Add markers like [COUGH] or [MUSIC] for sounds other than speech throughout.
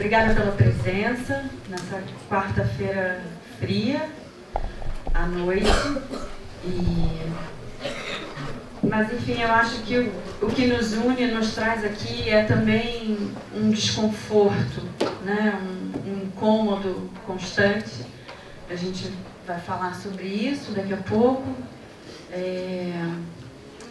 obrigada pela presença nessa quarta-feira fria, à noite. E... Mas, enfim, eu acho que o, o que nos une, nos traz aqui, é também um desconforto, né? um, um incômodo constante. A gente vai falar sobre isso daqui a pouco. É...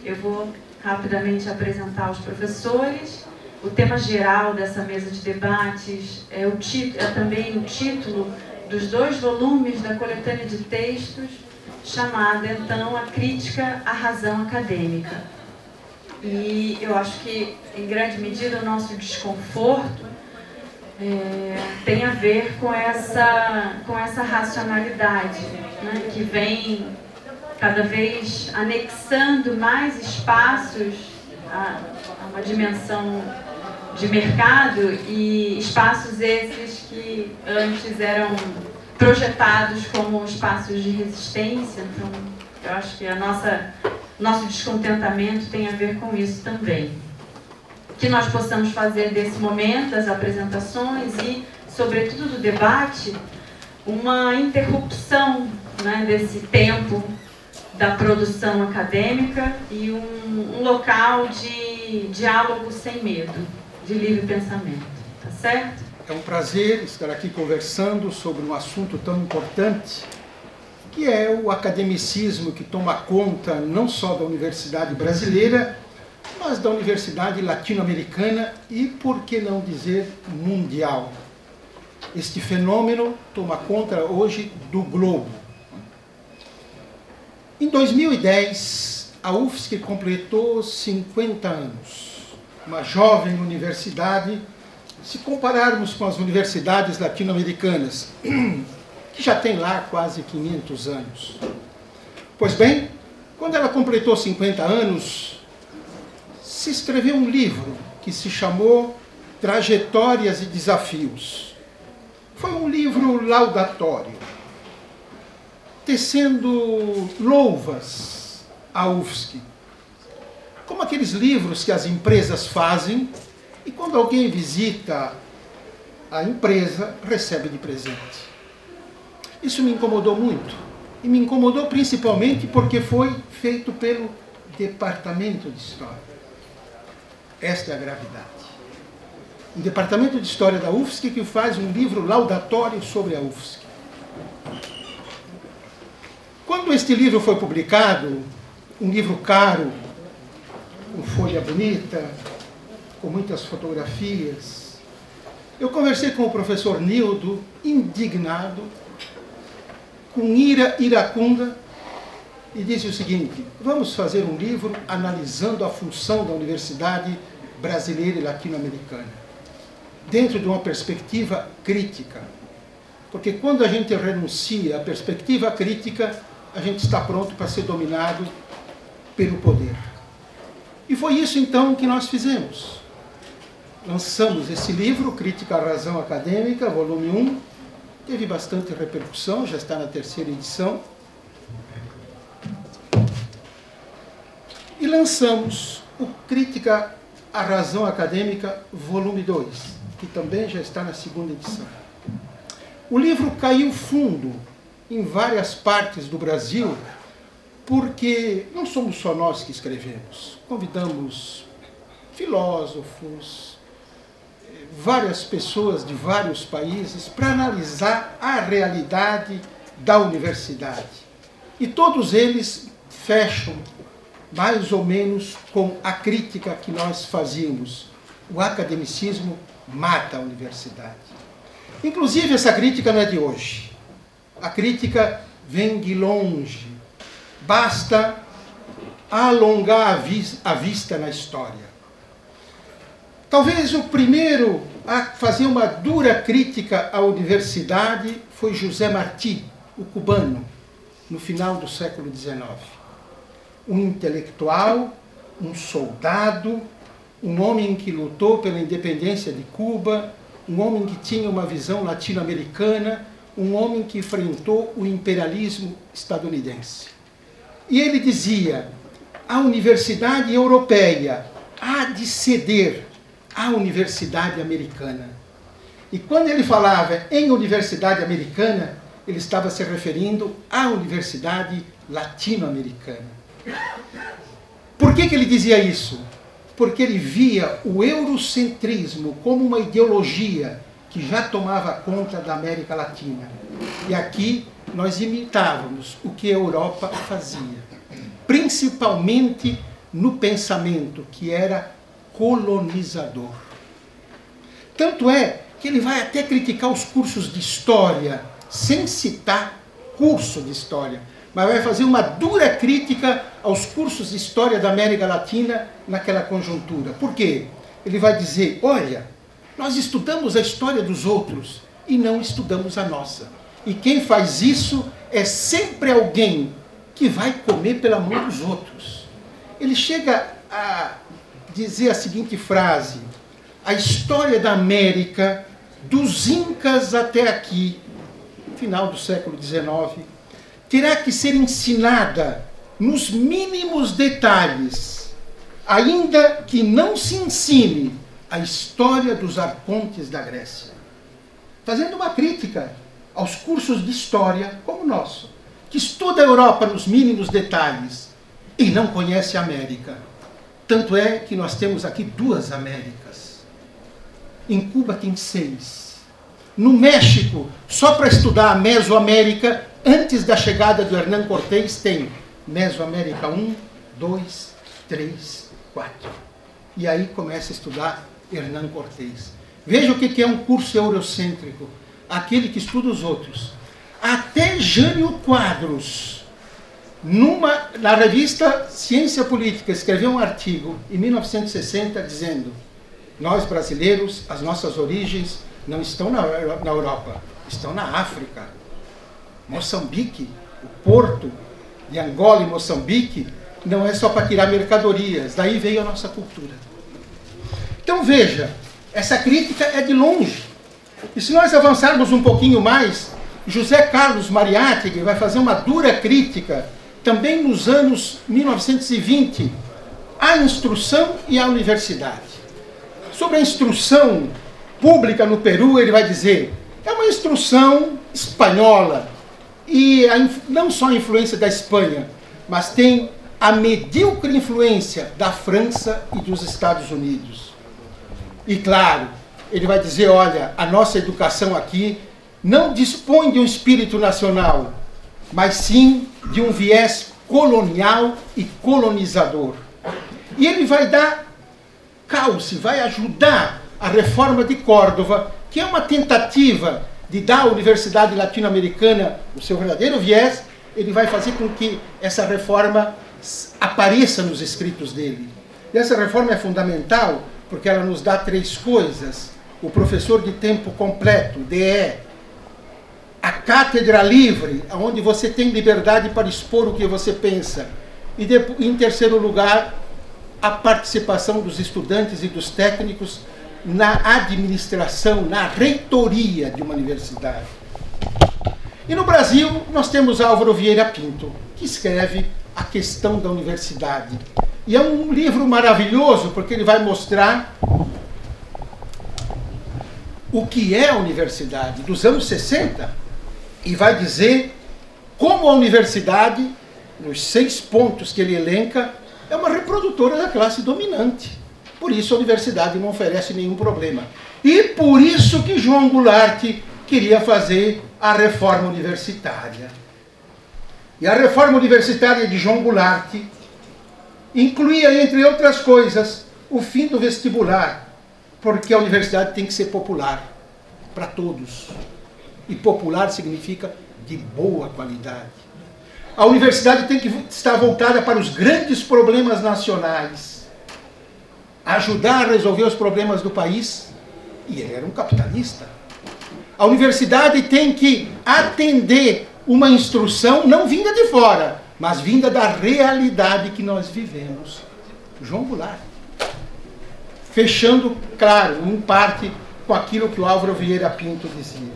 Eu vou rapidamente apresentar os professores. O tema geral dessa mesa de debates é, o é também o título dos dois volumes da coletânea de textos, chamada então A Crítica à Razão Acadêmica. E eu acho que, em grande medida, o nosso desconforto é, tem a ver com essa, com essa racionalidade né, que vem cada vez anexando mais espaços a, a uma dimensão de mercado e espaços esses que antes eram projetados como espaços de resistência. Então, eu acho que a nossa nosso descontentamento tem a ver com isso também. Que nós possamos fazer desse momento, das apresentações e, sobretudo, do debate, uma interrupção né, desse tempo da produção acadêmica e um, um local de diálogo sem medo, de livre pensamento. Tá certo? É um prazer estar aqui conversando sobre um assunto tão importante que é o academicismo que toma conta não só da universidade brasileira, mas da universidade latino-americana e, por que não dizer, mundial. Este fenômeno toma conta hoje do globo. Em 2010, a UFSC completou 50 anos. Uma jovem universidade, se compararmos com as universidades latino-americanas, [CLEARS THROAT] que já tem lá quase 500 anos. Pois bem, quando ela completou 50 anos, se escreveu um livro que se chamou Trajetórias e Desafios. Foi um livro laudatório tecendo louvas à UFSC. Como aqueles livros que as empresas fazem e quando alguém visita a empresa, recebe de presente. Isso me incomodou muito. E me incomodou principalmente porque foi feito pelo Departamento de História. Esta é a gravidade. O Departamento de História da UFSC que faz um livro laudatório sobre a UFSC. Quando este livro foi publicado, um livro caro, com folha bonita, com muitas fotografias, eu conversei com o professor Nildo, indignado, com ira iracunda, e disse o seguinte: vamos fazer um livro analisando a função da universidade brasileira e latino-americana, dentro de uma perspectiva crítica. Porque quando a gente renuncia à perspectiva crítica, a gente está pronto para ser dominado pelo poder. E foi isso então que nós fizemos. Lançamos esse livro, Crítica à Razão Acadêmica, volume 1. Teve bastante repercussão, já está na terceira edição. E lançamos o Crítica à Razão Acadêmica, volume 2, que também já está na segunda edição. O livro caiu fundo em várias partes do Brasil, porque não somos só nós que escrevemos. Convidamos filósofos, várias pessoas de vários países para analisar a realidade da universidade. E todos eles fecham mais ou menos com a crítica que nós fazíamos. O academicismo mata a universidade. Inclusive, essa crítica não é de hoje. A crítica vem de longe. Basta alongar a, vis a vista na história. Talvez o primeiro a fazer uma dura crítica à universidade foi José Martí, o cubano, no final do século XIX. Um intelectual, um soldado, um homem que lutou pela independência de Cuba, um homem que tinha uma visão latino-americana um homem que enfrentou o imperialismo estadunidense. E ele dizia: a universidade europeia há de ceder à universidade americana. E quando ele falava em universidade americana, ele estava se referindo à universidade latino-americana. Por que, que ele dizia isso? Porque ele via o eurocentrismo como uma ideologia que já tomava conta da América Latina. E aqui nós imitávamos o que a Europa fazia, principalmente no pensamento que era colonizador. Tanto é que ele vai até criticar os cursos de história, sem citar curso de história, mas vai fazer uma dura crítica aos cursos de história da América Latina naquela conjuntura. Por quê? Ele vai dizer: olha, nós estudamos a história dos outros e não estudamos a nossa. E quem faz isso é sempre alguém que vai comer pela mão dos outros. Ele chega a dizer a seguinte frase: a história da América, dos Incas até aqui, final do século XIX, terá que ser ensinada nos mínimos detalhes, ainda que não se ensine a história dos arcontes da Grécia. Fazendo uma crítica aos cursos de história como o nosso, que estuda a Europa nos mínimos detalhes e não conhece a América. Tanto é que nós temos aqui duas Américas. Em Cuba tem seis. No México, só para estudar a Mesoamérica, antes da chegada do Hernán Cortés, tem Mesoamérica 1, 2, 3, 4. E aí começa a estudar Hernán Cortés. Veja o que é um curso eurocêntrico, aquele que estuda os outros. Até Jânio Quadros, numa, na revista Ciência Política, escreveu um artigo em 1960 dizendo: Nós brasileiros, as nossas origens não estão na, na Europa, estão na África. Moçambique, o porto de Angola e Moçambique, não é só para tirar mercadorias, daí veio a nossa cultura. Então veja, essa crítica é de longe. E se nós avançarmos um pouquinho mais, José Carlos Mariátegui vai fazer uma dura crítica, também nos anos 1920, à instrução e à universidade. Sobre a instrução pública no Peru, ele vai dizer: é uma instrução espanhola, e a, não só a influência da Espanha, mas tem a medíocre influência da França e dos Estados Unidos. E claro, ele vai dizer: olha, a nossa educação aqui não dispõe de um espírito nacional, mas sim de um viés colonial e colonizador. E ele vai dar calce, vai ajudar a reforma de Córdoba, que é uma tentativa de dar à Universidade Latino-Americana o seu verdadeiro viés, ele vai fazer com que essa reforma apareça nos escritos dele. E essa reforma é fundamental porque ela nos dá três coisas: o professor de tempo completo, DE, a cátedra livre, onde você tem liberdade para expor o que você pensa, e em terceiro lugar, a participação dos estudantes e dos técnicos na administração, na reitoria de uma universidade. E no Brasil, nós temos Álvaro Vieira Pinto, que escreve A Questão da Universidade. E é um livro maravilhoso, porque ele vai mostrar o que é a universidade dos anos 60 e vai dizer como a universidade, nos seis pontos que ele elenca, é uma reprodutora da classe dominante. Por isso a universidade não oferece nenhum problema. E por isso que João Goulart queria fazer a reforma universitária. E a reforma universitária de João Goulart incluía, entre outras coisas, o fim do vestibular, porque a universidade tem que ser popular para todos. E popular significa de boa qualidade. A universidade tem que estar voltada para os grandes problemas nacionais ajudar a resolver os problemas do país. E ele era um capitalista. A universidade tem que atender uma instrução não vinda de fora, mas vinda da realidade que nós vivemos. João Goulart. Fechando, claro, em parte com aquilo que o Álvaro Vieira Pinto dizia.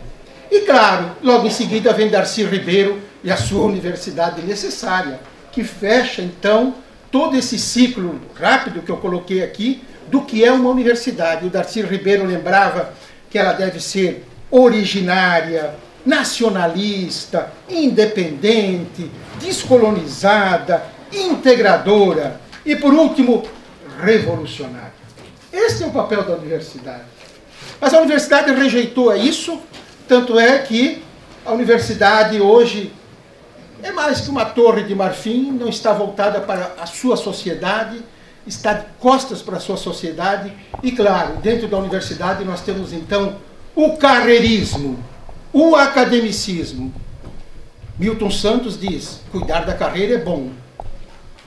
E claro, logo em seguida vem Darcy Ribeiro e a sua universidade necessária, que fecha então todo esse ciclo rápido que eu coloquei aqui do que é uma universidade. O Darcy Ribeiro lembrava que ela deve ser originária, nacionalista, independente, descolonizada, integradora e, por último, revolucionária. Esse é o papel da universidade. Mas a universidade rejeitou isso, tanto é que a universidade hoje é mais que uma torre de marfim, não está voltada para a sua sociedade, está de costas para a sua sociedade. E, claro, dentro da universidade nós temos então o carreirismo, o academicismo. Milton Santos diz: cuidar da carreira é bom.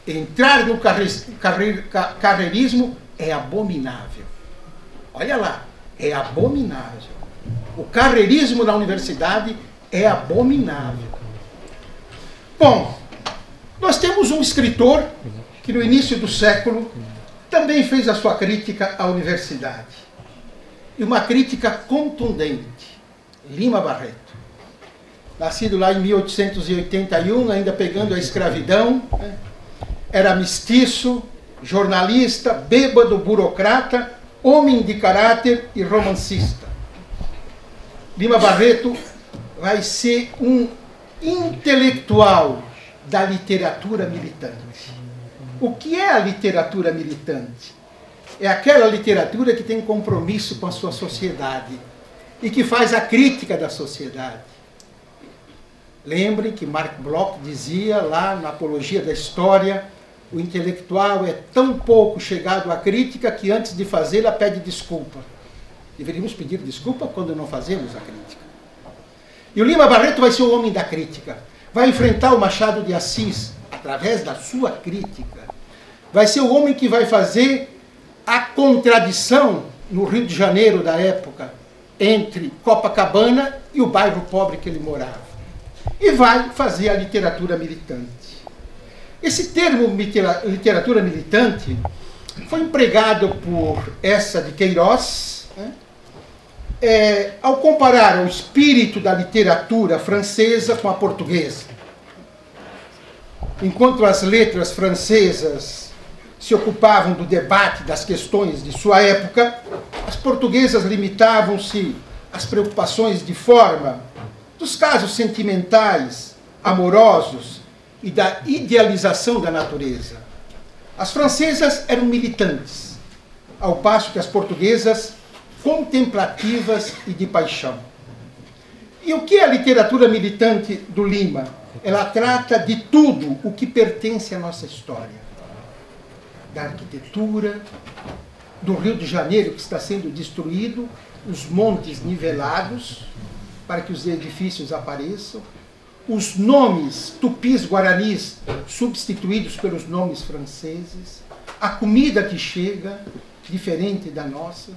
Entrar no carreirismo é abominável. Olha lá, é abominável. O carreirismo na universidade é abominável. Bom, nós temos um escritor que no início do século também fez a sua crítica à universidade. E uma crítica contundente. Lima Barreto. Nascido lá em 1881, ainda pegando a escravidão, né? era mestiço, jornalista, bêbado, burocrata, homem de caráter e romancista. Lima Barreto vai ser um intelectual da literatura militante. O que é a literatura militante? É aquela literatura que tem compromisso com a sua sociedade e que faz a crítica da sociedade. Lembrem que Mark Bloch dizia lá na Apologia da História: o intelectual é tão pouco chegado à crítica que antes de fazê-la pede desculpa. Deveríamos pedir desculpa quando não fazemos a crítica. E o Lima Barreto vai ser o homem da crítica. Vai enfrentar o Machado de Assis através da sua crítica. Vai ser o homem que vai fazer a contradição no Rio de Janeiro da época entre Copacabana e o bairro pobre que ele morava. E vai fazer a literatura militante. Esse termo literatura militante foi empregado por essa de Queiroz, né? é, ao comparar o espírito da literatura francesa com a portuguesa. Enquanto as letras francesas se ocupavam do debate das questões de sua época, as portuguesas limitavam-se às preocupações de forma dos casos sentimentais, amorosos e da idealização da natureza. As francesas eram militantes, ao passo que as portuguesas contemplativas e de paixão. E o que é a literatura militante do Lima? Ela trata de tudo o que pertence à nossa história. Da arquitetura, do Rio de Janeiro que está sendo destruído, os montes nivelados para que os edifícios apareçam, os nomes tupis guaranis substituídos pelos nomes franceses, a comida que chega, diferente da nossa,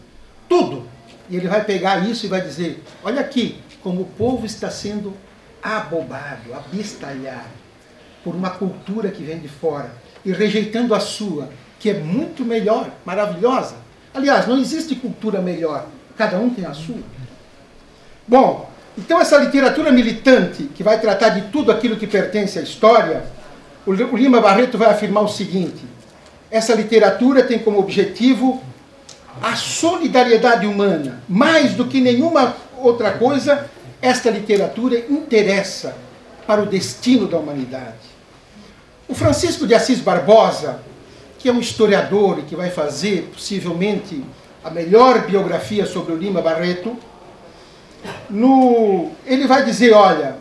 tudo. E ele vai pegar isso e vai dizer: olha aqui, como o povo está sendo abobado, abestalhado por uma cultura que vem de fora e rejeitando a sua, que é muito melhor, maravilhosa. Aliás, não existe cultura melhor, cada um tem a sua. Bom, então essa literatura militante, que vai tratar de tudo aquilo que pertence à história, o Lima Barreto vai afirmar o seguinte: essa literatura tem como objetivo a solidariedade humana, mais do que nenhuma outra coisa, esta literatura interessa para o destino da humanidade. O Francisco de Assis Barbosa, que é um historiador e que vai fazer possivelmente a melhor biografia sobre o Lima Barreto, no, ele vai dizer, olha,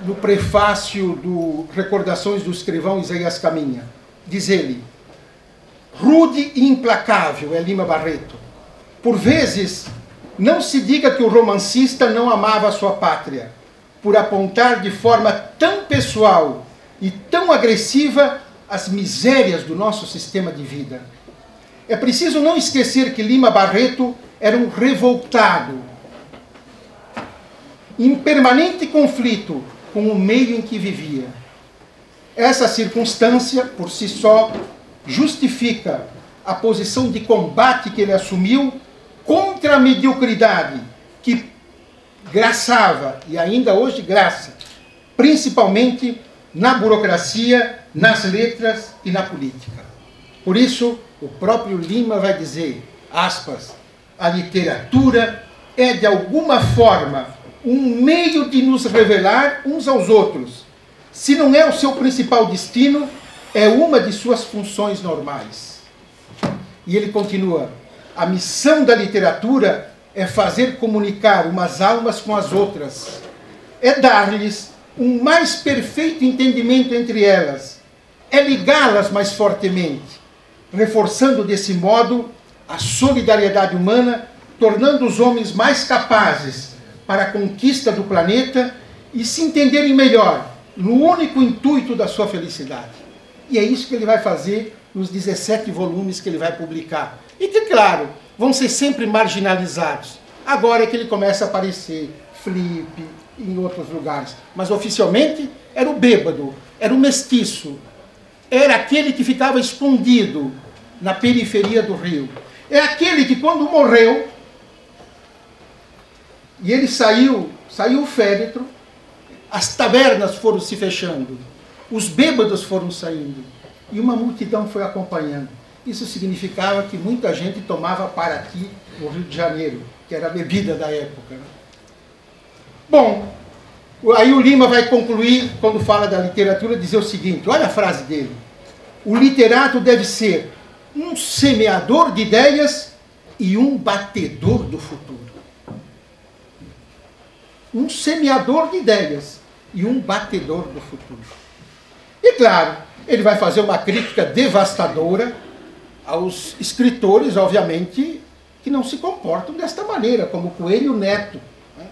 no prefácio do Recordações do Escrivão Isaías Caminha, diz ele, rude e implacável é Lima Barreto. Por vezes, não se diga que o romancista não amava a sua pátria, por apontar de forma tão pessoal e tão agressiva as misérias do nosso sistema de vida. É preciso não esquecer que Lima Barreto era um revoltado, em permanente conflito com o meio em que vivia. Essa circunstância, por si só, justifica a posição de combate que ele assumiu contra a mediocridade que graçava e ainda hoje graça, principalmente na burocracia, nas letras e na política. Por isso, o próprio Lima vai dizer, aspas, a literatura é, de alguma forma, um meio de nos revelar uns aos outros. Se não é o seu principal destino, é uma de suas funções normais. E ele continua: a missão da literatura é fazer comunicar umas almas com as outras, é dar-lhes um mais perfeito entendimento entre elas, é ligá-las mais fortemente, reforçando desse modo a solidariedade humana, tornando os homens mais capazes para a conquista do planeta e se entenderem melhor no único intuito da sua felicidade. E é isso que ele vai fazer nos 17 volumes que ele vai publicar. E que, claro, vão ser sempre marginalizados. Agora é que ele começa a aparecer, Flip, em outros lugares. Mas oficialmente era o bêbado, era o mestiço, era aquele que ficava escondido na periferia do rio. É aquele que, quando morreu, e ele saiu, saiu o féretro, as tabernas foram se fechando, os bêbados foram saindo, e uma multidão foi acompanhando. Isso significava que muita gente tomava para aqui no Rio de Janeiro, que era a bebida da época. Né? Bom, aí o Lima vai concluir, quando fala da literatura, dizer o seguinte: olha a frase dele. O literato deve ser um semeador de ideias e um batedor do futuro. Um semeador de ideias e um batedor do futuro. E claro, ele vai fazer uma crítica devastadora aos escritores, obviamente, que não se comportam desta maneira, como Coelho Neto, né?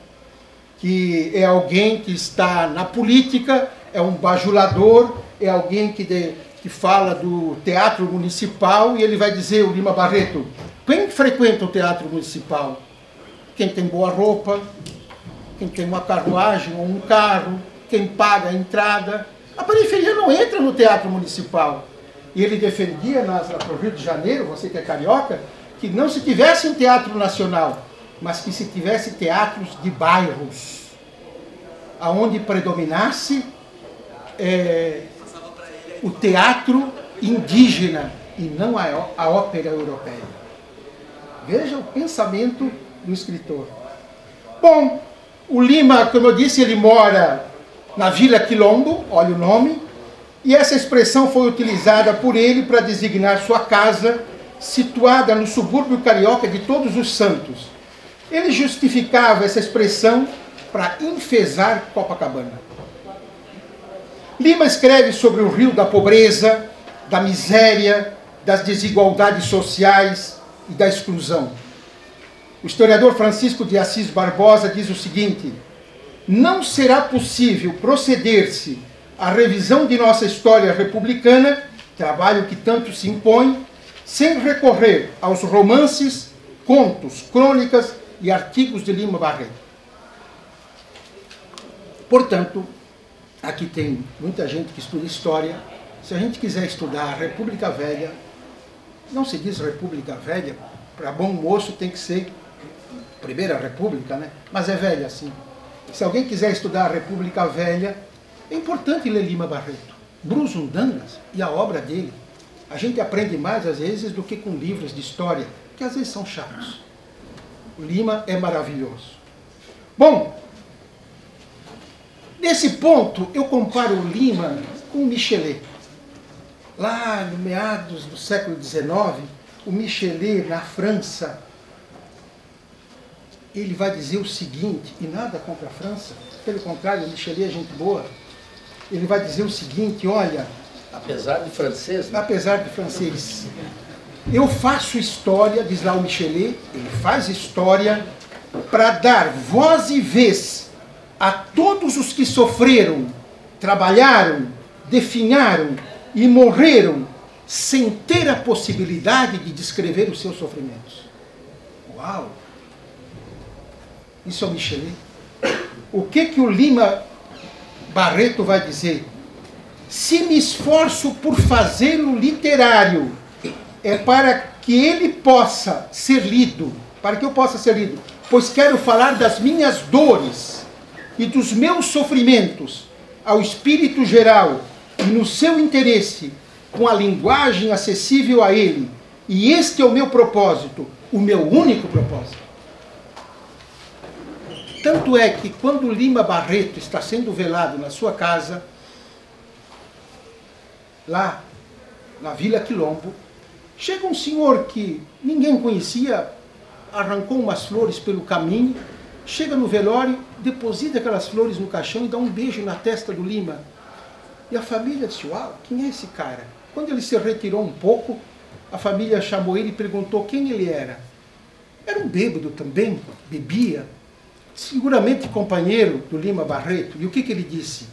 que é alguém que está na política, é um bajulador, é alguém que de, que fala do teatro municipal e ele vai dizer, o Lima Barreto, quem frequenta o teatro municipal? Quem tem boa roupa, quem tem uma carruagem ou um carro, quem paga a entrada. A periferia não entra no teatro municipal. E ele defendia nas, para Rio de Janeiro, você que é carioca, que não se tivesse um teatro nacional, mas que se tivesse teatros de bairros, aonde predominasse é, o teatro indígena e não a, ópera europeia. Veja o pensamento do escritor. Bom, o Lima, como eu disse, ele mora na Vila Quilombo, olha o nome, e essa expressão foi utilizada por ele para designar sua casa, situada no subúrbio carioca de Todos os Santos. Ele justificava essa expressão para enfesar Copacabana. Lima escreve sobre o rio da pobreza, da miséria, das desigualdades sociais e da exclusão. O historiador Francisco de Assis Barbosa diz o seguinte: não será possível proceder-se à revisão de nossa história republicana, trabalho que tanto se impõe, sem recorrer aos romances, contos, crônicas e artigos de Lima Barreto. Portanto, aqui tem muita gente que estuda história. Se a gente quiser estudar a República Velha, não se diz República Velha, para bom moço tem que ser Primeira República, né? Mas é velha assim. Se alguém quiser estudar a República Velha, é importante ler Lima Barreto, Bruce Undangas e a obra dele. A gente aprende mais às vezes do que com livros de história, que às vezes são chatos. O Lima é maravilhoso. Bom, Nesse ponto, eu comparo o Lima com o Michelet. Lá no meados do século XIX, o Michelet, na França, ele vai dizer o seguinte, e nada contra a França, pelo contrário, o Michelet é gente boa, ele vai dizer o seguinte, olha... Apesar de francês? Né? Apesar de francês. Eu faço história, diz lá o Michelet, ele faz história para dar voz e vez a todos os que sofreram, trabalharam, definharam e morreram sem ter a possibilidade de descrever os seus sofrimentos. Uau! Isso é o Michelet. O que que o Lima Barreto vai dizer? Se me esforço por fazê-lo literário, é para que ele possa ser lido, para que eu possa ser lido, pois quero falar das minhas dores e dos meus sofrimentos ao espírito geral e no seu interesse, com a linguagem acessível a ele, E este é o meu propósito, o meu único propósito. Tanto é que quando Lima Barreto está sendo velado na sua casa, lá na Vila Quilombo, chega um senhor que ninguém conhecia, arrancou umas flores pelo caminho, chega no velório, deposita aquelas flores no caixão e dá um beijo na testa do Lima. E a família disse, uau, quem é esse cara? Quando ele se retirou um pouco, a família chamou ele e perguntou quem ele era. Era um bêbado também, bebia, seguramente companheiro do Lima Barreto. E o que, que ele disse?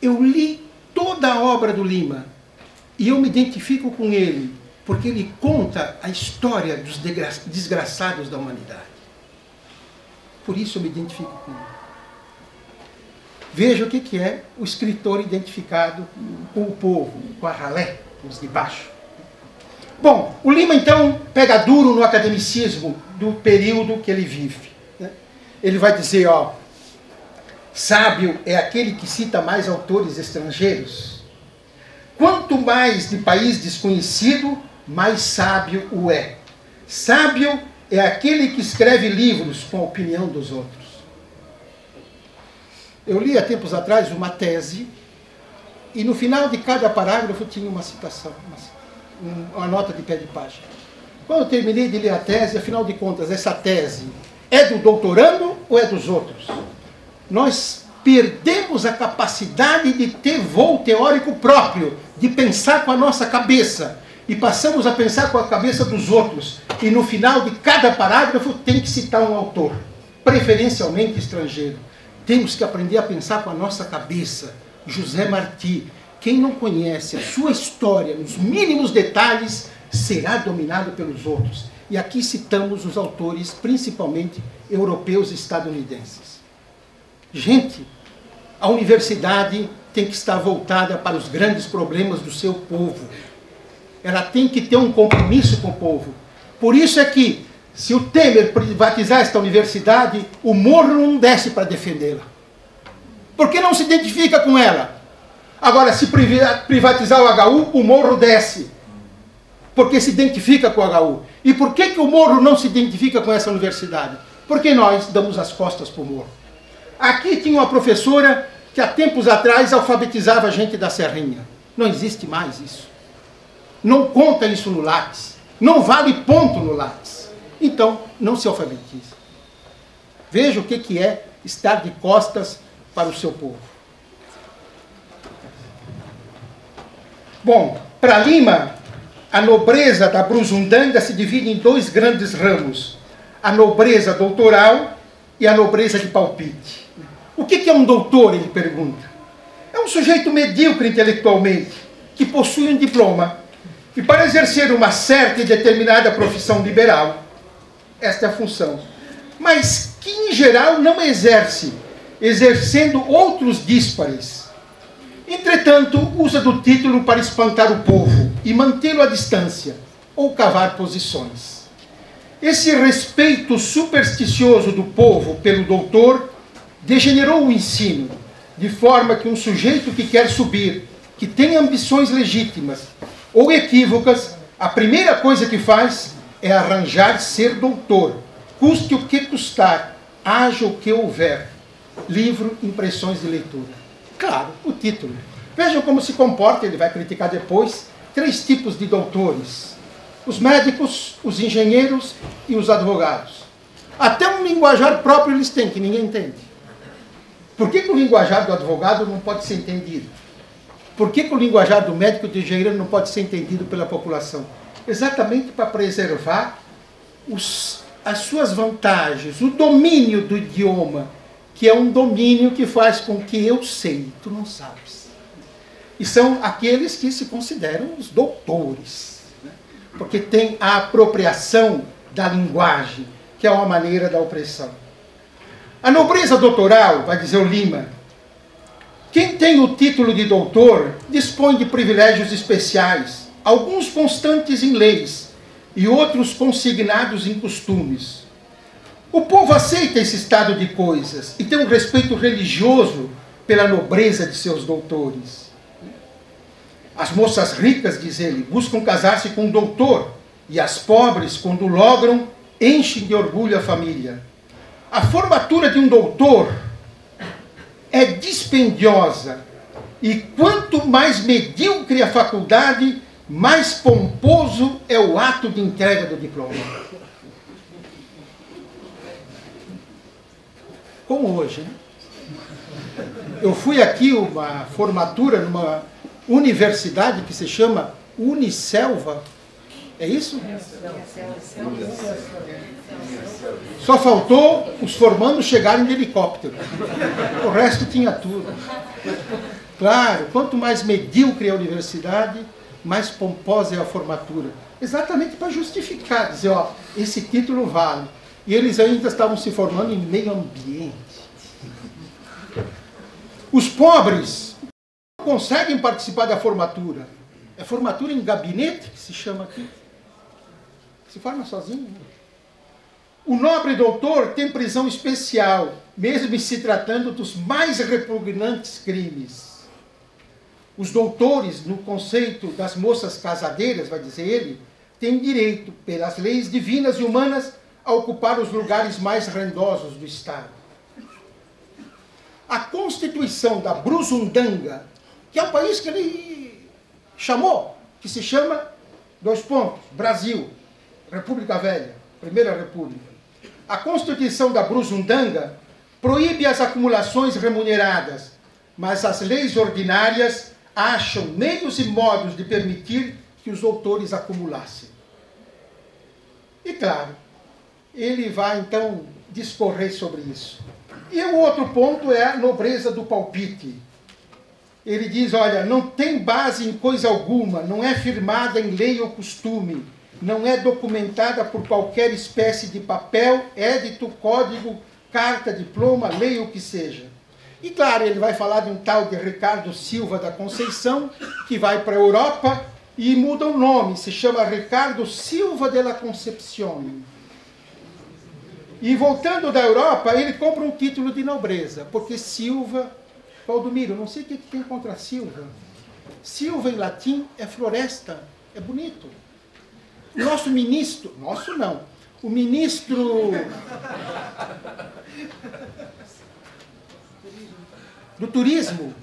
Eu li toda a obra do Lima e eu me identifico com ele, porque ele conta a história dos desgraçados da humanidade. Por isso eu me identifico com ele. Veja o que, que é o escritor identificado com o povo, com a ralé, com os de baixo. Bom, o Lima então pega duro no academicismo do período que ele vive. Né? Ele vai dizer, ó, sábio é aquele que cita mais autores estrangeiros. Quanto mais de país desconhecido, mais sábio o é. Sábio é aquele que escreve livros com a opinião dos outros. Eu li há tempos atrás uma tese e no final de cada parágrafo tinha uma citação, uma uma nota de pé de página. Quando eu terminei de ler a tese, afinal de contas, essa tese é do doutorando ou é dos outros? Nós perdemos a capacidade de ter voo teórico próprio, de pensar com a nossa cabeça, e passamos a pensar com a cabeça dos outros. E no final de cada parágrafo tem que citar um autor, preferencialmente estrangeiro. Temos que aprender a pensar com a nossa cabeça. José Marti, quem não conhece a sua história nos mínimos detalhes será dominado pelos outros. E aqui citamos os autores, principalmente europeus e estadunidenses. Gente, a universidade tem que estar voltada para os grandes problemas do seu povo. Ela tem que ter um compromisso com o povo. Por isso é que, se o Temer privatizar esta universidade, o morro não desce para defendê-la. Porque não se identifica com ela. Agora, se privatizar o HU, o Morro desce. Porque se identifica com o HU. E por que, que o Morro não se identifica com essa universidade? Porque nós damos as costas para o Morro. Aqui tinha uma professora que há tempos atrás alfabetizava a gente da Serrinha. Não existe mais isso. Não conta isso no Lattes. Não vale ponto no Lattes. Então, não se alfabetiza. Veja o que, que é estar de costas para o seu povo. Bom, para Lima, a nobreza da Brusundanga se divide em dois grandes ramos: a nobreza doutoral e a nobreza de palpite. O que é um doutor? Ele pergunta. É um sujeito medíocre intelectualmente, que possui um diploma, e para exercer uma certa e determinada profissão liberal, esta é a função, mas que em geral não exerce, exercendo outros díspares Entretanto, usa do título para espantar o povo e mantê-lo à distância, ou cavar posições. Esse respeito supersticioso do povo pelo doutor degenerou o ensino, de forma que um sujeito que quer subir, que tem ambições legítimas ou equívocas, a primeira coisa que faz é arranjar ser doutor, custe o que custar, haja o que houver. Livro Impressões de Leitura. Claro, o título. Vejam como se comporta, ele vai criticar depois, três tipos de doutores: os médicos, os engenheiros e os advogados. Até um linguajar próprio eles têm, que ninguém entende. Por que, que o linguajar do advogado não pode ser entendido? Por que, que o linguajar do médico e do engenheiro não pode ser entendido pela população? Exatamente para preservar os, as suas vantagens, o domínio do idioma, que é um domínio que faz com que eu sei, tu não sabes. E são aqueles que se consideram os doutores, né? porque tem a apropriação da linguagem, que é uma maneira da opressão. A nobreza doutoral, vai dizer o Lima, quem tem o título de doutor dispõe de privilégios especiais, alguns constantes em leis e outros consignados em costumes. O povo aceita esse estado de coisas e tem um respeito religioso pela nobreza de seus doutores. As moças ricas, diz ele, buscam casar-se com um doutor E as pobres, quando logram, enchem de orgulho a família. A formatura de um doutor é dispendiosa. E quanto mais medíocre a faculdade, mais pomposo é o ato de entrega do diploma. Como hoje, né? Eu fui aqui uma formatura numa universidade que se chama Unicelva. É isso? Só faltou os formandos chegarem de helicóptero. O resto tinha tudo. Claro, quanto mais medíocre é a universidade, mais pomposa é a formatura. Exatamente para justificar, dizer, ó, esse título vale. E eles ainda estavam se formando em meio ambiente. Os pobres não conseguem participar da formatura. É formatura em gabinete, que se chama aqui. Se forma sozinho. O nobre doutor tem prisão especial, mesmo se tratando dos mais repugnantes crimes. Os doutores, no conceito das moças casadeiras, vai dizer ele, têm direito, pelas leis divinas e humanas, a ocupar os lugares mais rendosos do Estado. A constituição da Brusundanga, que é o país que ele chamou, que se chama, dois pontos, Brasil, República Velha, Primeira República. A Constituição da Brusundanga proíbe as acumulações remuneradas, mas as leis ordinárias acham meios e modos de permitir que os doutores acumulassem. E claro, ele vai então discorrer sobre isso. E o outro ponto é a nobreza do palpite. Ele diz: olha, não tem base em coisa alguma, não é firmada em lei ou costume, não é documentada por qualquer espécie de papel, édito, código, carta, diploma, lei ou que seja. E claro, ele vai falar de um tal de Ricardo Silva da Conceição, que vai para a Europa e muda o nome, se chama Ricardo Silva de la Concepción. E voltando da Europa, ele compra um título de nobreza, porque Silva, Valdomiro, não sei o que tem contra Silva. Silva em latim é floresta, é bonito. Nosso ministro, nosso não, o ministro do turismo.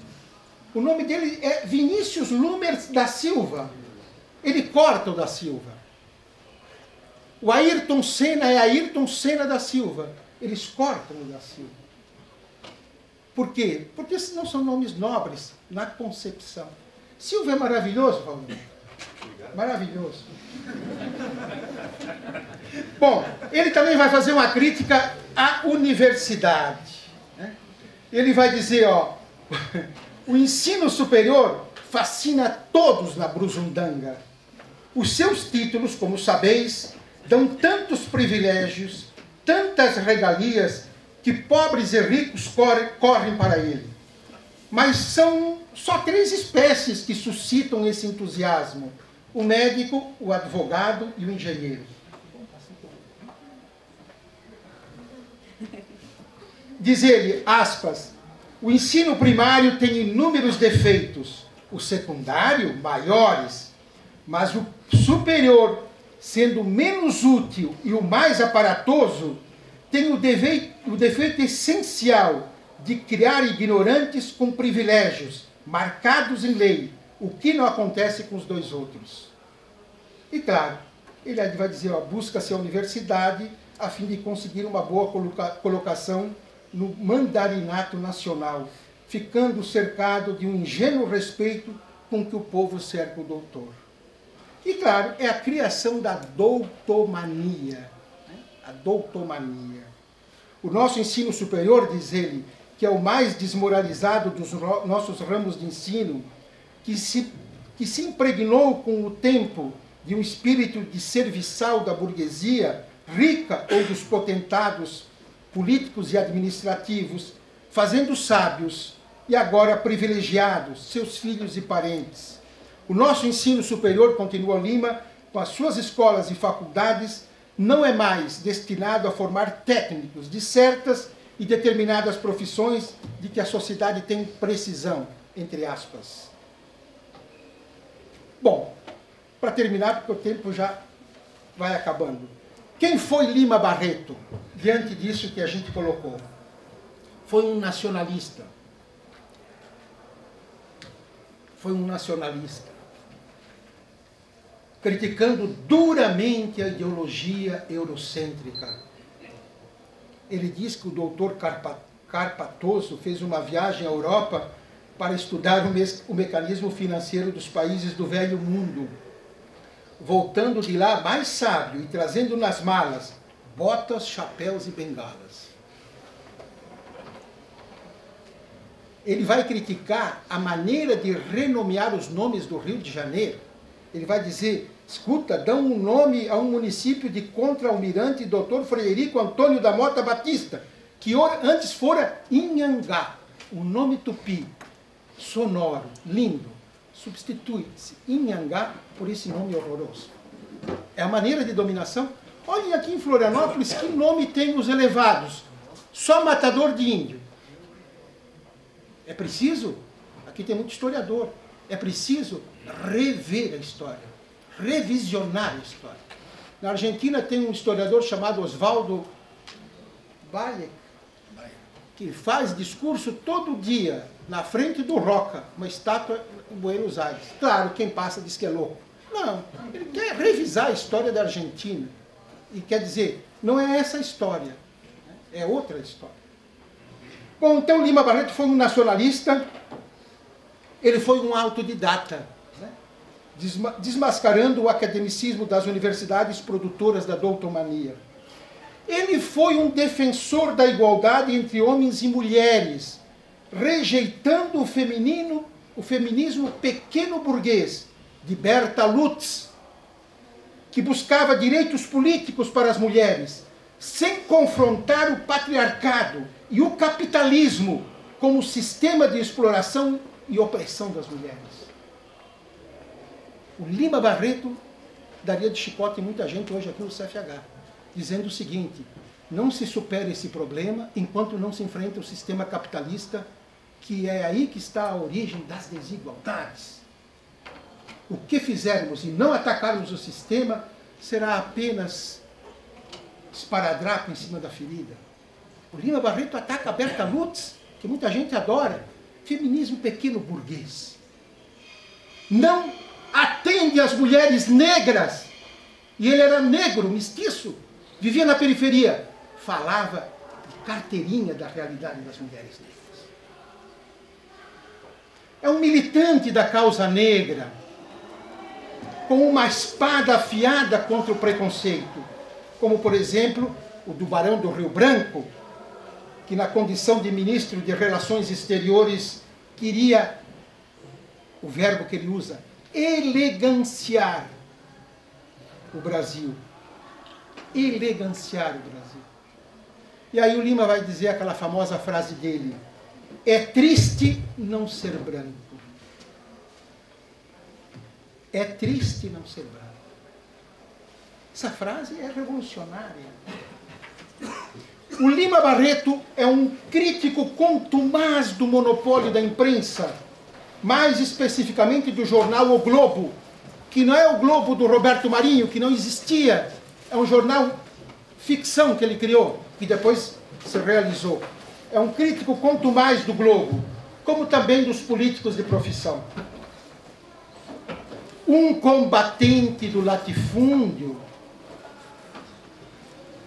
O nome dele é Vinícius Lumers da Silva. Ele corta o da Silva. O Ayrton Senna é Ayrton Senna da Silva. Eles cortam o da Silva. Por quê? Porque não são nomes nobres na concepção. Silva é maravilhoso, Valdir. Maravilhoso. Bom, ele também vai fazer uma crítica à universidade ele vai dizer, ó, [LAUGHS] o ensino superior fascina todos na Brusundanga. Os seus títulos, como sabeis, dão tantos privilégios, tantas regalias, que pobres e ricos correm para ele. Mas são só três espécies que suscitam esse entusiasmo: o médico, o advogado e o engenheiro. Diz ele, aspas, o ensino primário tem inúmeros defeitos, o secundário, maiores, mas o superior, sendo menos útil e o mais aparatoso, tem o defeito, o defeito essencial de criar ignorantes com privilégios marcados em lei, o que não acontece com os dois outros. E claro, ele vai dizer, busca-se a universidade a fim de conseguir uma boa colocação no mandarinato nacional, ficando cercado de um ingênuo respeito com que o povo cerca o doutor. E claro, é a criação da doutomania. Né? A doutomania. O nosso ensino superior, diz ele, que é o mais desmoralizado dos nossos ramos de ensino, que se, que se impregnou com o tempo de um espírito de serviçal da burguesia, rica ou dos potentados políticos e administrativos, fazendo sábios e agora privilegiados seus filhos e parentes. O nosso ensino superior, continua Lima, com as suas escolas e faculdades, não é mais destinado a formar técnicos de certas e determinadas profissões de que a sociedade tem precisão, entre aspas. Bom, para terminar, porque o tempo já vai acabando. Quem foi Lima Barreto diante disso que a gente colocou? Foi um nacionalista. Foi um nacionalista. Criticando duramente a ideologia eurocêntrica. Ele diz que o doutor Carpatoso fez uma viagem à Europa para estudar o, me o mecanismo financeiro dos países do velho mundo voltando de lá mais sábio e trazendo nas malas botas, chapéus e bengalas. Ele vai criticar a maneira de renomear os nomes do Rio de Janeiro. Ele vai dizer, escuta, dão um nome a um município de contra-almirante Dr. Frederico Antônio da Mota Batista, que antes fora Inhangá, um nome tupi, sonoro, lindo substitui-se Inhangá por esse nome horroroso. É a maneira de dominação. Olhem aqui em Florianópolis que nome tem os elevados. Só matador de índio. É preciso, aqui tem muito historiador, é preciso rever a história, revisionar a história. Na Argentina tem um historiador chamado Oswaldo Bayek, que faz discurso todo dia na frente do Roca, uma estátua em Buenos Aires. Claro, quem passa diz que é louco. Não, ele quer revisar a história da Argentina. E quer dizer, não é essa história, é outra história. Bom, então Lima Barreto foi um nacionalista, ele foi um autodidata, né? desmascarando o academicismo das universidades produtoras da doutomania. Ele foi um defensor da igualdade entre homens e mulheres, rejeitando o feminino, o feminismo pequeno burguês de Berta Lutz, que buscava direitos políticos para as mulheres, sem confrontar o patriarcado e o capitalismo como sistema de exploração e opressão das mulheres. O Lima Barreto daria de chicote muita gente hoje aqui no CFH, dizendo o seguinte: não se supera esse problema enquanto não se enfrenta o sistema capitalista que é aí que está a origem das desigualdades. O que fizermos e não atacarmos o sistema será apenas esparadrapo em cima da ferida. O Lima Barreto ataca a Berta Lutz, que muita gente adora, feminismo pequeno burguês. Não atende às mulheres negras. E ele era negro, mestiço, vivia na periferia. Falava de carteirinha da realidade das mulheres negras é um militante da causa negra, com uma espada afiada contra o preconceito, como, por exemplo, o do Barão do Rio Branco, que, na condição de ministro de Relações Exteriores, queria o verbo que ele usa, eleganciar o Brasil. Eleganciar o Brasil. E aí o Lima vai dizer aquela famosa frase dele: é triste não ser branco. É triste não ser branco. Essa frase é revolucionária. O Lima Barreto é um crítico contumaz do monopólio da imprensa, mais especificamente do jornal O Globo, que não é o Globo do Roberto Marinho, que não existia, é um jornal ficção que ele criou, que depois se realizou é um crítico quanto mais do Globo, como também dos políticos de profissão. Um combatente do latifúndio,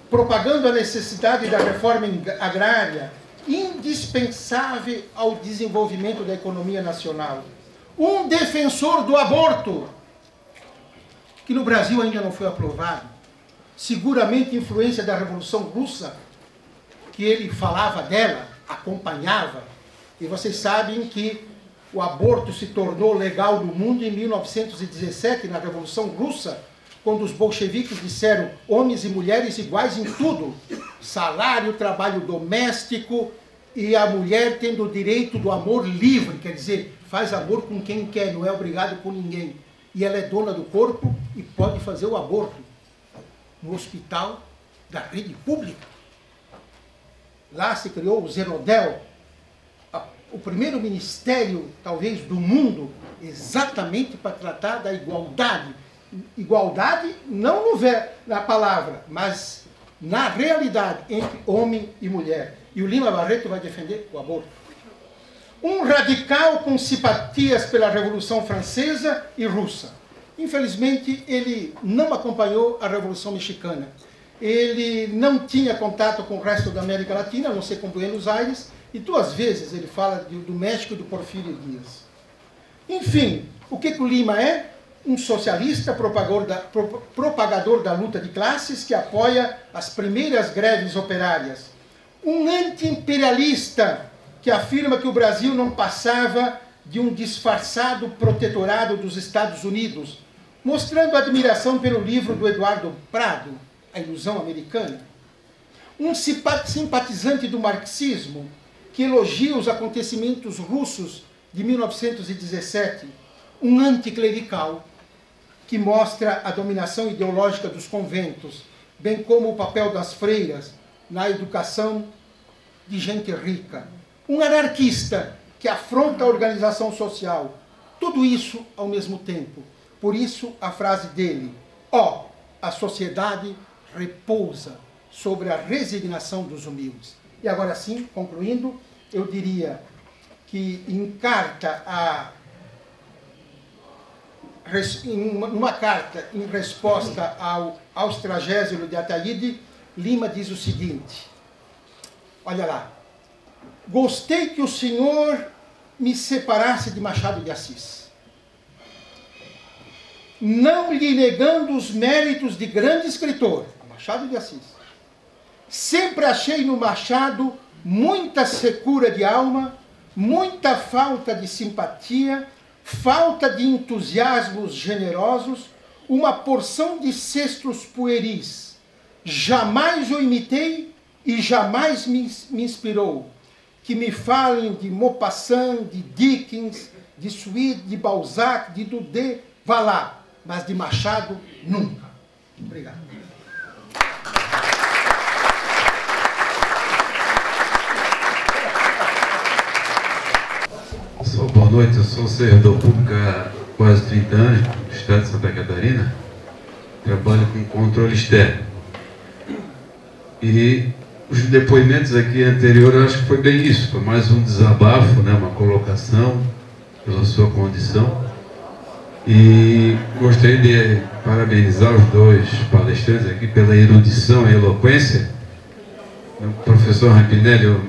propagando a necessidade da reforma agrária, indispensável ao desenvolvimento da economia nacional. Um defensor do aborto, que no Brasil ainda não foi aprovado, seguramente influência da Revolução Russa, que ele falava dela, acompanhava, e vocês sabem que o aborto se tornou legal no mundo em 1917, na Revolução Russa, quando os bolcheviques disseram homens e mulheres iguais em tudo: salário, trabalho doméstico e a mulher tendo o direito do amor livre, quer dizer, faz amor com quem quer, não é obrigado por ninguém. E ela é dona do corpo e pode fazer o aborto no hospital da rede pública. Lá se criou o Zenodel, o primeiro ministério, talvez, do mundo, exatamente para tratar da igualdade igualdade não no ver, na palavra, mas na realidade entre homem e mulher. E o Lima Barreto vai defender o aborto. Um radical com simpatias pela Revolução Francesa e Russa. Infelizmente, ele não acompanhou a Revolução Mexicana. Ele não tinha contato com o resto da América Latina, a não ser com Buenos Aires, e duas vezes ele fala do México e do Porfírio Dias. Enfim, o que, que o Lima é? Um socialista propagador da, propagador da luta de classes que apoia as primeiras greves operárias. Um anti-imperialista que afirma que o Brasil não passava de um disfarçado protetorado dos Estados Unidos, mostrando admiração pelo livro do Eduardo Prado, A Ilusão Americana. Um simpatizante do marxismo que elogia os acontecimentos russos de 1917, um anticlerical que mostra a dominação ideológica dos conventos, bem como o papel das freiras na educação de gente rica. Um anarquista que afronta a organização social. Tudo isso ao mesmo tempo. Por isso a frase dele: ó, oh, a sociedade repousa sobre a resignação dos humildes. E agora sim, concluindo, eu diria que encarta a em uma carta em resposta ao austragésilo de Ataíde, Lima diz o seguinte: Olha lá. Gostei que o Senhor me separasse de Machado de Assis. Não lhe negando os méritos de grande escritor, Machado de Assis. Sempre achei no Machado muita secura de alma muita falta de simpatia, falta de entusiasmos generosos, uma porção de cestos pueris. Jamais o imitei e jamais me, me inspirou. Que me falem de Maupassant, de Dickens, de Sweet, de Balzac, de Dudé, vá lá, mas de Machado, nunca. Obrigado. Boa noite, eu sou servidor público há quase 30 anos, no estado de Santa Catarina. Trabalho com controle externo. E os depoimentos aqui anteriores, acho que foi bem isso, foi mais um desabafo, né, uma colocação pela sua condição. E gostaria de parabenizar os dois palestrantes aqui pela erudição e eloquência. O professor Rampinelli, eu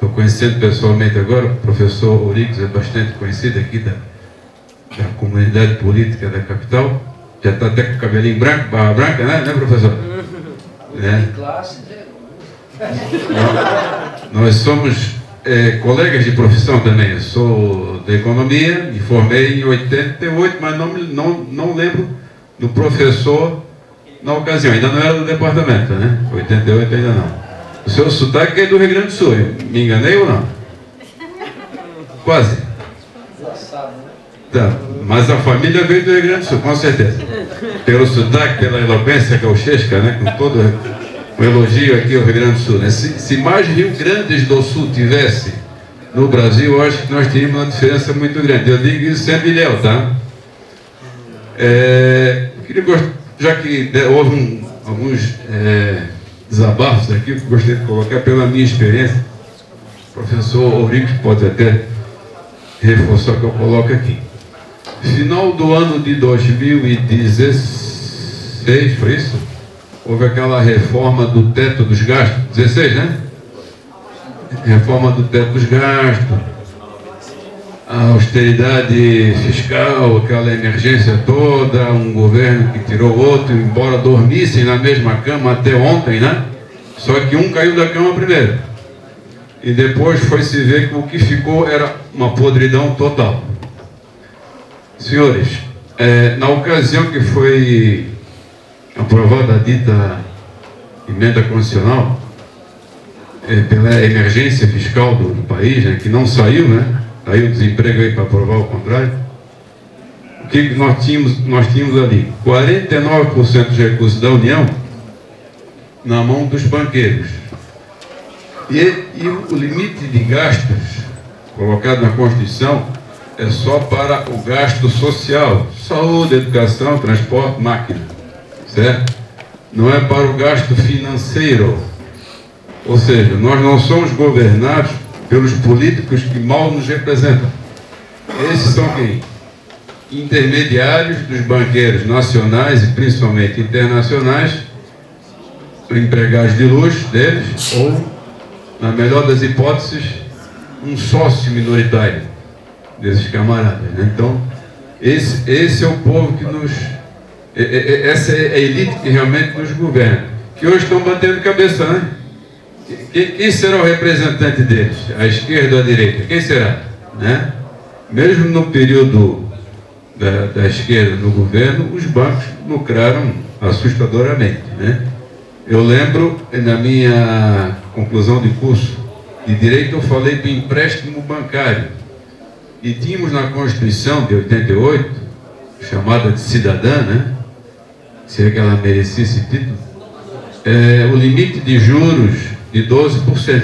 Estou conhecendo pessoalmente agora, o professor Orix é bastante conhecido aqui da, da comunidade política da capital. Já está até com o cabelinho branco, barra branca, né, né professor? [LAUGHS] É. Nós, nós somos é, colegas de profissão também. Eu sou da economia, me formei em 88, mas não, não, não lembro do professor na ocasião. Ainda não era do departamento, né? 88 ainda não. O seu sotaque é do Rio Grande do Sul. Me enganei ou não? Quase. Tá. Mas a família veio do Rio Grande do Sul, com certeza. Pelo sotaque, pela eloquência gauchesca, né? Com todo o elogio aqui ao Rio Grande do Sul. Né? Se, se mais Rio Grandes do Sul tivesse no Brasil, eu acho que nós teríamos uma diferença muito grande. Eu digo isso sem bilhão, tá? É, queria, já que houve um, alguns é, desabafos aqui, gostaria de colocar pela minha experiência. O professor Aurico pode até reforçar o que eu coloco aqui. Final do ano de 2016, foi isso? Houve aquela reforma do teto dos gastos, 16, né? Reforma do teto dos gastos, a austeridade fiscal, aquela emergência toda, um governo que tirou outro, embora dormissem na mesma cama até ontem, né? Só que um caiu da cama primeiro. E depois foi se ver que o que ficou era uma podridão total. Senhores, é, na ocasião que foi aprovada a dita emenda constitucional, é, pela emergência fiscal do, do país, né, que não saiu, né? Aí o desemprego aí para provar o contrário. O que nós tínhamos, nós tínhamos ali? 49% dos recursos da União na mão dos banqueiros. E, e o limite de gastos colocado na Constituição é só para o gasto social, saúde, educação, transporte, máquina, certo? Não é para o gasto financeiro. Ou seja, nós não somos governados pelos políticos que mal nos representam. Esses são quem? Intermediários dos banqueiros nacionais e principalmente internacionais, empregados de luxo deles, ou, na melhor das hipóteses, um sócio minoritário desses camaradas. Né? Então, esse, esse é o povo que nos. Essa é a elite que realmente nos governa. Que hoje estão batendo cabeça, né? Quem, será o representante deles? A esquerda ou a direita? Quem será? Né? Mesmo no período da, da esquerda no governo, os bancos lucraram assustadoramente. Né? Eu lembro, na minha conclusão de curso de Direito, eu falei do empréstimo bancário. E tínhamos na Constituição de 88, chamada de cidadã, né? se é que ela merecia esse título, é, o limite de juros de 12%.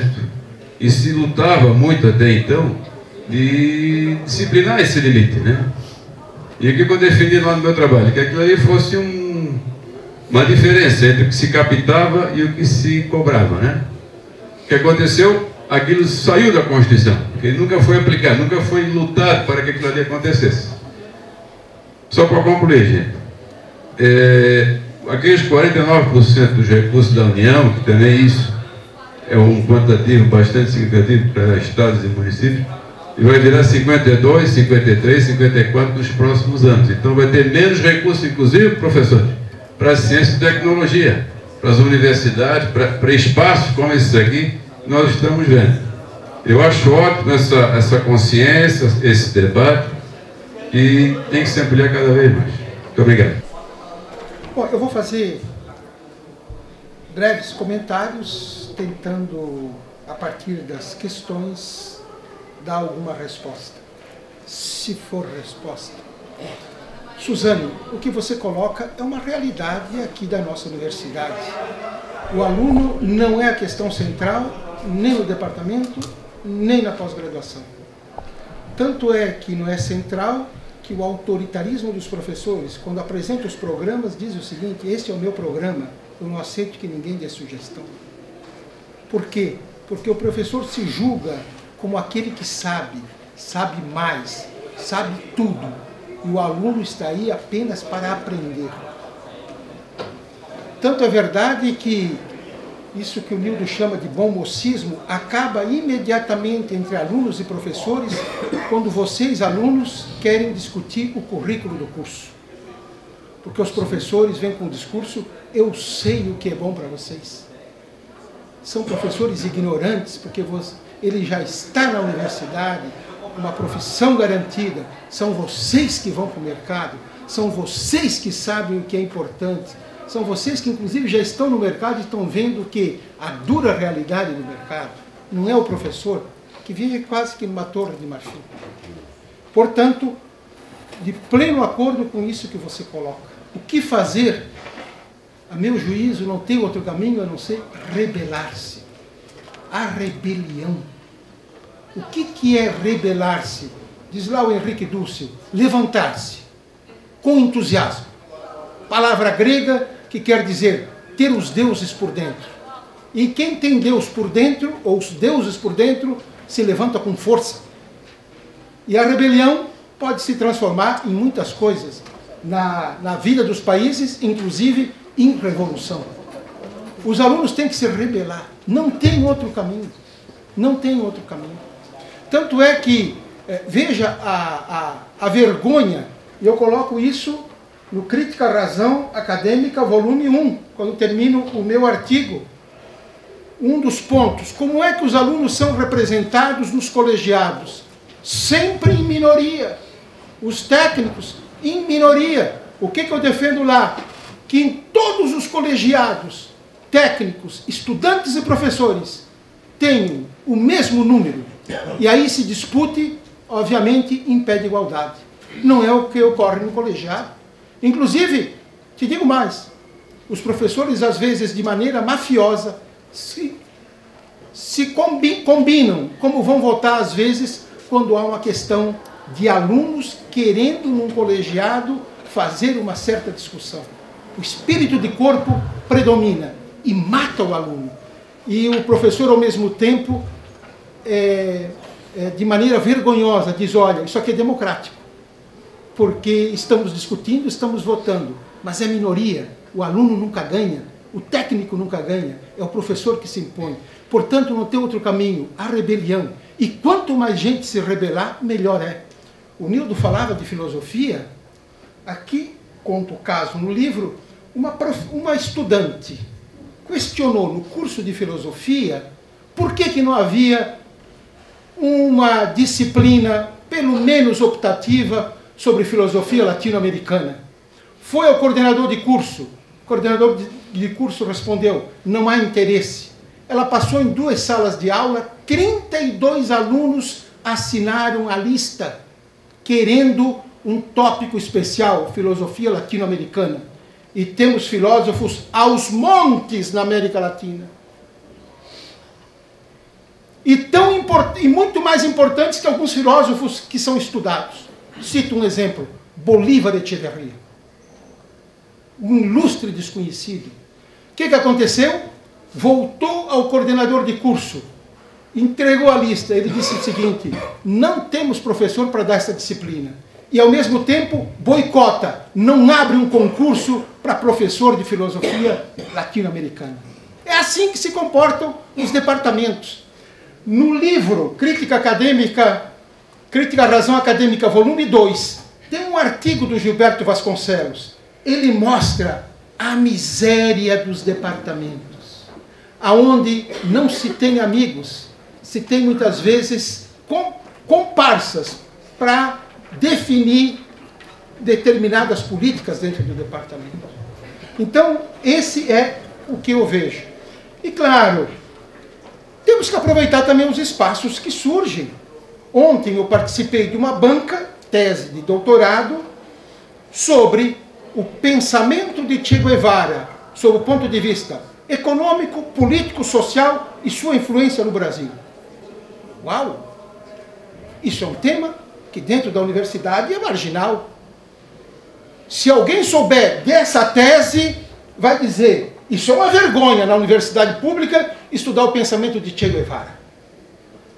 E se lutava muito até então de disciplinar esse limite, né? E o que eu defendi lá no meu trabalho? Que aquilo ali fosse um, uma diferença entre o que se captava e o que se cobrava, né? O que aconteceu? Aquilo saiu da Constituição, porque nunca foi aplicado, nunca foi lutado para que aquilo ali acontecesse. Só para concluir, gente. É, aqueles 49% dos recursos da União, que também isso é um quantitativo bastante significativo para estados e municípios, e vai virar 52, 53, 54 nos próximos anos. Então vai ter menos recursos, inclusive, professores, para ciência e tecnologia, para as universidades, para, para espaços como esses aqui, nós estamos vendo. Eu acho ótimo essa, essa consciência, esse debate, e tem que se ampliar cada vez mais. Muito obrigado. Bom, eu vou fazer breves comentários, tentando, a partir das questões, dar alguma resposta. Se for resposta. Suzane, o que você coloca é uma realidade aqui da nossa universidade. O aluno não é a questão central, nem no departamento, nem na pós-graduação. Tanto é que não é central que o autoritarismo dos professores, quando apresenta os programas, diz o seguinte: este é o meu programa, eu não aceito que ninguém dê sugestão. Por quê? Porque o professor se julga como aquele que sabe, sabe mais, sabe tudo, e o aluno está aí apenas para aprender. Tanto é verdade que isso que o Nildo chama de bom mocismo acaba imediatamente entre alunos e professores quando vocês, alunos, querem discutir o currículo do curso. Porque os professores vêm com o discurso, eu sei o que é bom para vocês. São professores ignorantes, porque ele já está na universidade, uma profissão garantida. São vocês que vão para o mercado, são vocês que sabem o que é importante são vocês que, inclusive, já estão no mercado e estão vendo que a dura realidade do mercado não é o professor que vive quase que numa torre de marfim. Portanto, de pleno acordo com isso que você coloca, o que fazer? A meu juízo, não tem outro caminho a não ser rebelar-se. A rebelião. O que, que é rebelar-se? Diz lá o Henrique Dúcio: levantar-se com entusiasmo. Palavra grega que quer dizer ter os deuses por dentro. E quem tem Deus por dentro, ou os deuses por dentro, se levanta com força. E a rebelião pode se transformar em muitas coisas na, na vida dos países, inclusive em revolução. Os alunos têm que se rebelar. Não tem outro caminho. Não tem outro caminho. Tanto é que, é, veja a, a, a vergonha, e eu coloco isso no Crítica Razão Acadêmica, volume 1, quando termino o meu artigo. Um dos pontos, como é que os alunos são representados nos colegiados? Sempre em minoria. Os técnicos, em minoria. O que, que eu defendo lá? Que em todos os colegiados, técnicos, estudantes e professores, tenham o mesmo número. E aí se discute, obviamente, em pé de igualdade. Não é o que ocorre no colegiado. Inclusive, te digo mais, os professores, às vezes, de maneira mafiosa, se, se combinam como vão votar, às vezes, quando há uma questão de alunos querendo, num colegiado, fazer uma certa discussão. O espírito de corpo predomina e mata o aluno. E o professor, ao mesmo tempo, é, é, de maneira vergonhosa, diz: olha, isso aqui é democrático, porque estamos discutindo, estamos votando, mas é minoria, o aluno nunca ganha, o técnico nunca ganha, é o professor que se impõe. Portanto, não tem outro caminho, a rebelião. E quanto mais gente se rebelar, melhor é. O Nildo falava de filosofia, aqui conta o caso no livro, uma, uma estudante questionou no curso de filosofia por que, que não havia uma disciplina, pelo menos optativa, sobre filosofia latino-americana. Foi ao coordenador de curso. O coordenador de curso respondeu: não há interesse. Ela passou em duas salas de aula, 32 alunos assinaram a lista, querendo um tópico especial, filosofia latino-americana. E temos filósofos aos montes na América Latina. E, tão e muito mais importantes que alguns filósofos que são estudados. Cito um exemplo: Bolívar Echeverria. Um ilustre desconhecido. O que, que aconteceu? Voltou ao coordenador de curso, entregou a lista. Ele disse o seguinte: não temos professor para dar essa disciplina e ao mesmo tempo boicota, não abre um concurso para professor de filosofia latino-americana. É assim que se comportam os departamentos. No livro Crítica Acadêmica, Crítica à Razão Acadêmica, volume 2, tem um artigo do Gilberto Vasconcelos. Ele mostra a miséria dos departamentos, aonde não se tem amigos, se tem muitas vezes comparsas para definir determinadas políticas dentro do departamento. Então, esse é o que eu vejo. E claro, temos que aproveitar também os espaços que surgem. Ontem eu participei de uma banca, tese de doutorado, sobre o pensamento de Che Guevara, sob o ponto de vista econômico, político, social e sua influência no Brasil. Uau! Isso é um tema que dentro da universidade é marginal. Se alguém souber dessa tese, vai dizer: isso é uma vergonha na universidade pública estudar o pensamento de Che Guevara.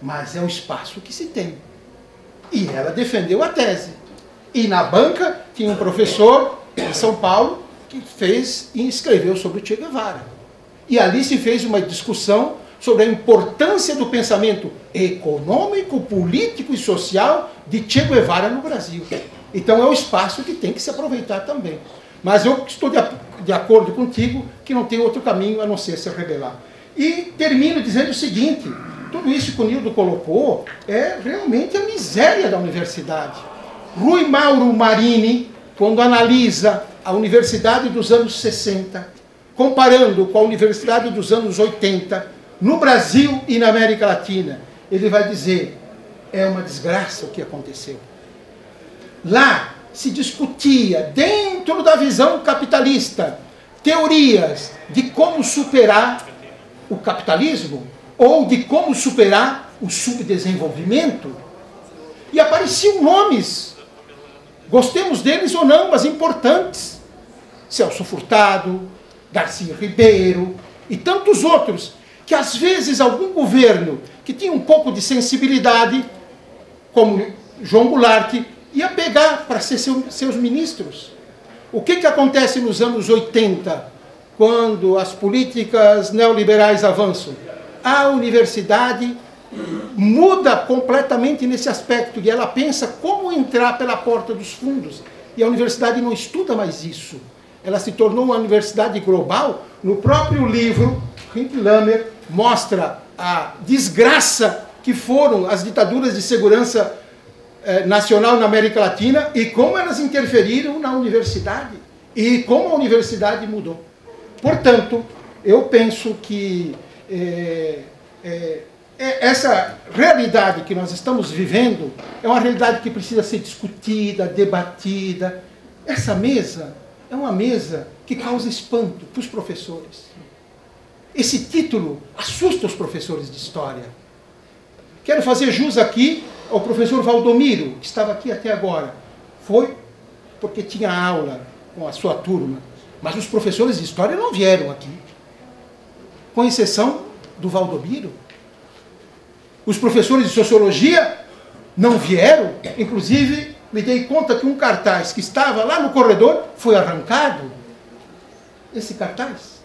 Mas é o espaço que se tem. E ela defendeu a tese. E na banca tinha um professor em São Paulo que fez e escreveu sobre o Che Guevara. E ali se fez uma discussão sobre a importância do pensamento econômico, político e social de Che Guevara no Brasil. Então é o espaço que tem que se aproveitar também. Mas eu estou de, de acordo contigo que não tem outro caminho a não ser se rebelar. E termino dizendo o seguinte: tudo isso que o Nildo colocou é realmente a miséria da universidade. Rui Mauro Marini, quando analisa a universidade dos anos 60, comparando com a universidade dos anos 80, no Brasil e na América Latina, ele vai dizer: é uma desgraça o que aconteceu. Lá se discutia, dentro da visão capitalista, teorias de como superar o capitalismo ou de como superar o subdesenvolvimento. E apareciam nomes, gostemos deles ou não, mas importantes. Celso Furtado, Darcy Ribeiro e tantos outros que às vezes algum governo que tinha um pouco de sensibilidade, como João Goulart, ia pegar para ser seu, seus ministros. O que, que acontece nos anos 80, quando as políticas neoliberais avançam? A universidade muda completamente nesse aspecto e ela pensa como entrar pela porta dos fundos. E a universidade não estuda mais isso. Ela se tornou uma universidade global. No próprio livro, Henk Lammer mostra a desgraça que foram as ditaduras de segurança eh, nacional na América Latina e como elas interferiram na universidade e como a universidade mudou. Portanto, eu penso que eh, eh, essa realidade que nós estamos vivendo é uma realidade que precisa ser discutida, debatida. Essa mesa é uma mesa que causa espanto para os professores. Esse título assusta os professores de história. Quero fazer jus aqui ao professor Valdomiro, que estava aqui até agora. Foi porque tinha aula com a sua turma. Mas os professores de história não vieram aqui. Com exceção do Valdomiro. Os professores de sociologia não vieram. Inclusive, me dei conta que um cartaz que estava lá no corredor foi arrancado. Esse cartaz.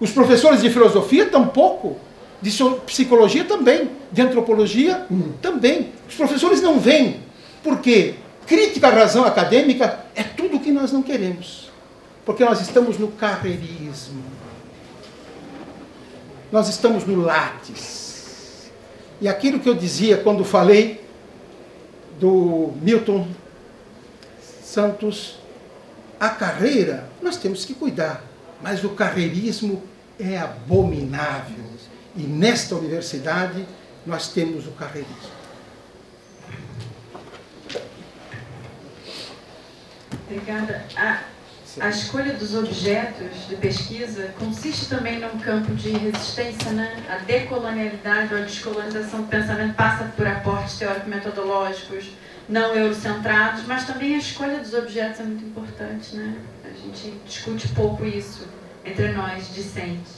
Os professores de filosofia tampouco. De psicologia também. De antropologia também. Os professores não vêm. Por quê? Crítica à razão acadêmica é tudo o que nós não queremos. Porque nós estamos no carreirismo. Nós estamos no látis. E aquilo que eu dizia quando falei do Milton Santos, a carreira nós temos que cuidar, mas o carreirismo é abominável. E nesta universidade nós temos o carreirismo. Obrigada. A, a escolha dos objetos de pesquisa consiste também num campo de resistência, né? A decolonialidade ou a descolonização do pensamento passa por aportes teórico-metodológicos não eurocentrados, mas também a escolha dos objetos é muito importante, né? A gente discute pouco isso entre nós, discentes.